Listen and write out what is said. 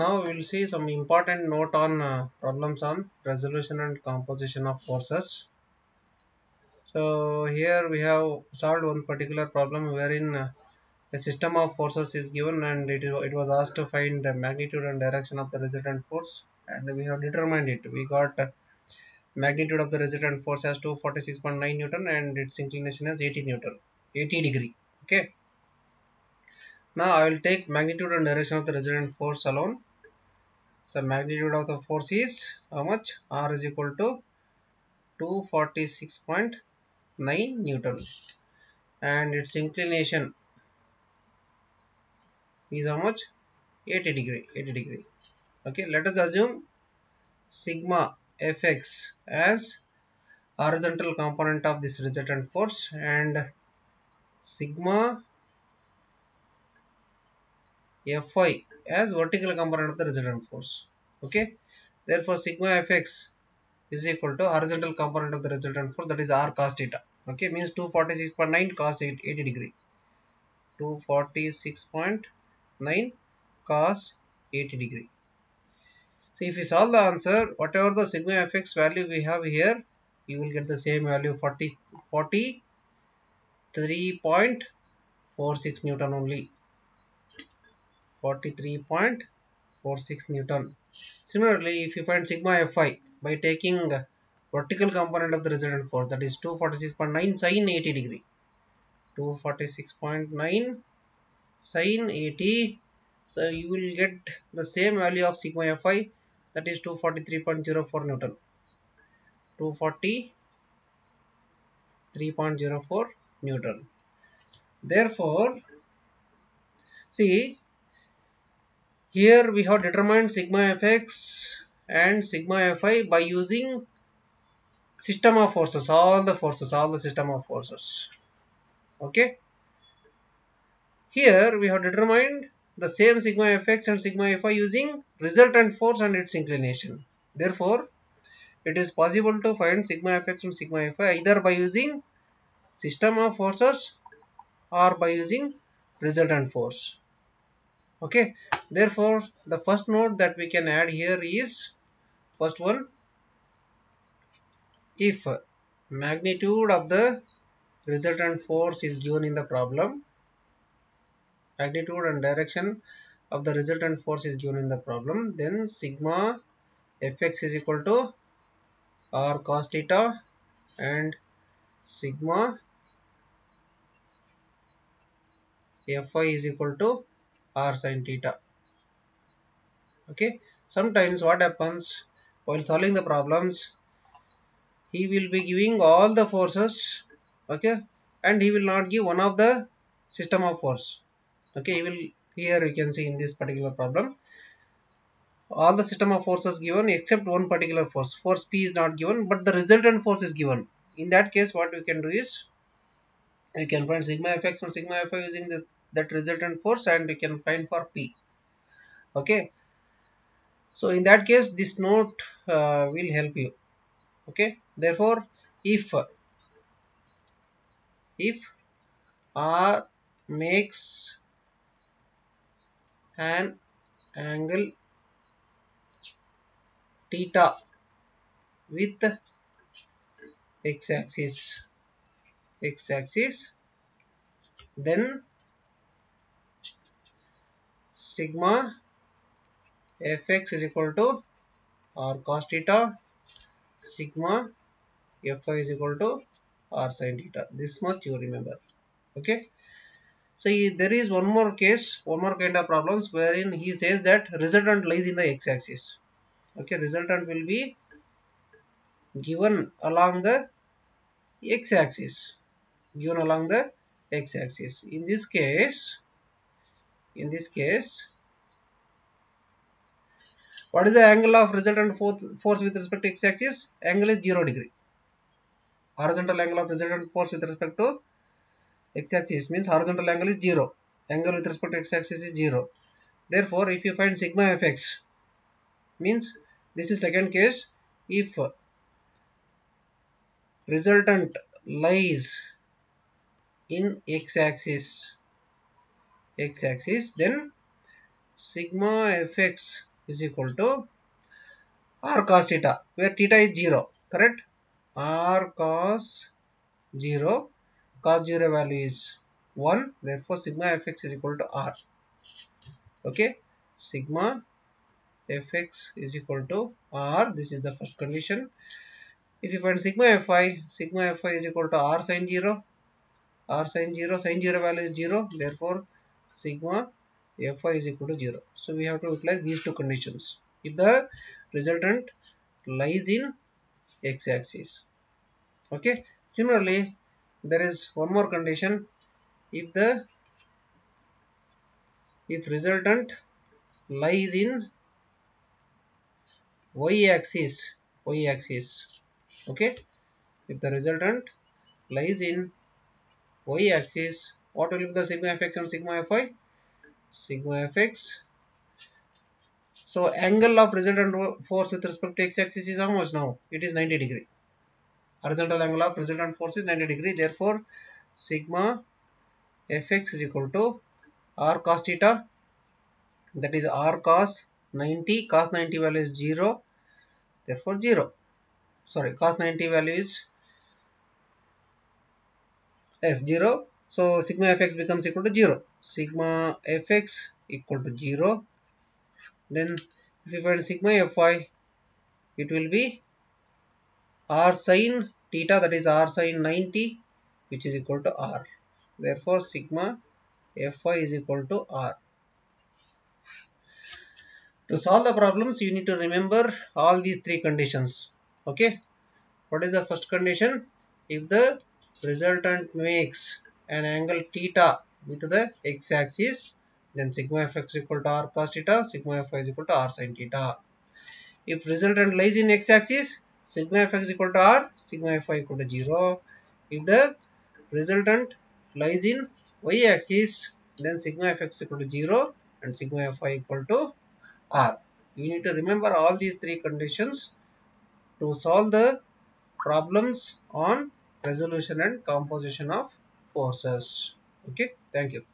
Now we will see some important note on uh, problems on resolution and composition of forces. So here we have solved one particular problem wherein uh, a system of forces is given and it, it was asked to find the magnitude and direction of the resultant force and we have determined it. We got uh, magnitude of the resultant force as 246.9 Newton and its inclination as 80 Newton, 80 degree. Okay. Now I will take magnitude and direction of the resultant force alone. So magnitude of the force is how much? R is equal to 246.9 Newton and its inclination is how much? 80 degree, 80 degree. Okay, let us assume sigma fx as horizontal component of this resultant force and sigma Fy as vertical component of the resultant force. Okay. Therefore, sigma Fx is equal to horizontal component of the resultant force that is r cos theta. Okay. Means 246.9 cos 80 degree. 246.9 cos 80 degree. So, if you solve the answer, whatever the sigma Fx value we have here, you will get the same value 40, 43.46 Newton only. 43.46 Newton. Similarly, if you find sigma Fy by taking vertical component of the resultant force that is 246.9 sin 80 degree. 246.9 sin 80 so you will get the same value of sigma Fy that is 243.04 Newton 243.04 Newton therefore see here we have determined sigma fx and sigma fy by using system of forces, all the forces, all the system of forces. Okay. Here we have determined the same sigma fx and sigma fy using resultant force and its inclination. Therefore, it is possible to find sigma fx and sigma fy either by using system of forces or by using resultant force okay. Therefore the first note that we can add here is first one if magnitude of the resultant force is given in the problem magnitude and direction of the resultant force is given in the problem then sigma fx is equal to r cos theta and sigma fy is equal to r sin theta. Okay? Sometimes what happens while solving the problems he will be giving all the forces okay? And he will not give one of the system of force. Okay? He will here you can see in this particular problem. All the system of forces given except one particular force. Force p is not given but the resultant force is given. In that case what we can do is we can find sigma fx and sigma fy using this that resultant force and we can find for P. Okay. So in that case this note uh, will help you. Okay. Therefore if if R makes an angle theta with x axis x axis then sigma fx is equal to r cos theta sigma fy is equal to r sin theta. This much you remember. Okay? So there is one more case one more kind of problems wherein he says that resultant lies in the x-axis okay? Resultant will be given along the x-axis given along the x-axis in this case in this case. What is the angle of resultant force with respect to x-axis? Angle is 0 degree. Horizontal angle of resultant force with respect to x-axis means horizontal angle is 0 angle with respect to x-axis is 0 therefore if you find sigma fx means this is second case if resultant lies in x-axis x-axis then sigma fx is equal to r cos theta where theta is 0 correct? r cos 0 cos 0 value is 1 therefore sigma fx is equal to r okay? Sigma fx is equal to r this is the first condition. If you find sigma fy sigma fy is equal to r sin 0 r sin 0 sin 0 value is 0 therefore sigma fy is equal to 0 so we have to utilize these two conditions. If the resultant lies in x-axis okay? Similarly there is one more condition. If the if resultant lies in y-axis y-axis okay? If the resultant lies in y-axis what will be the sigma fx and sigma fy? Sigma fx. So angle of resultant force with respect to x-axis is how much now it is 90 degree. Horizontal angle of resultant force is 90 degree therefore sigma fx is equal to r cos theta that is r cos 90 cos 90 value is 0 therefore 0 sorry cos 90 value is s 0 so sigma fx becomes equal to 0 sigma fx equal to 0 then if you find sigma fy it will be r sine theta that is r sine 90 which is equal to r therefore sigma fy is equal to r to solve the problems, you need to remember all these three conditions. Okay. What is the first condition? If the resultant makes an angle theta with the x-axis, then sigma fx equal to r cos theta, sigma fy is equal to r sin theta. If resultant lies in x-axis, sigma fx equal to r, sigma fy equal to 0. If the resultant lies in y-axis, then sigma fx equal to 0 and sigma fy equal to R. You need to remember all these three conditions to solve the problems on resolution and composition of forces. Okay, thank you.